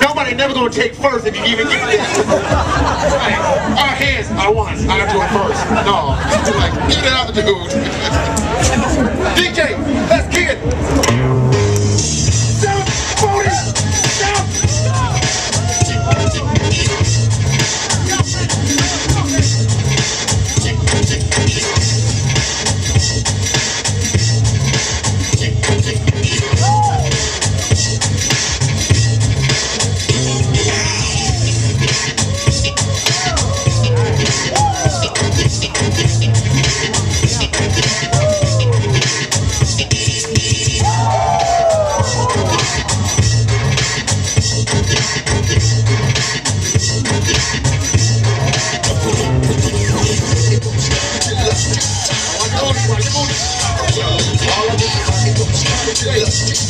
Nobody never gonna take first if you even get that. Right. Our hands, I want. I do it first. No. Like, get it out of the dude. Five,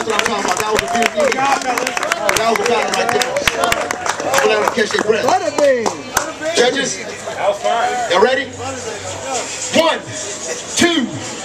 That's what I'm talking about. That was a beautiful. That was a battle right there. I'm gonna let them catch their breath. Judges, y'all ready? One, two, three.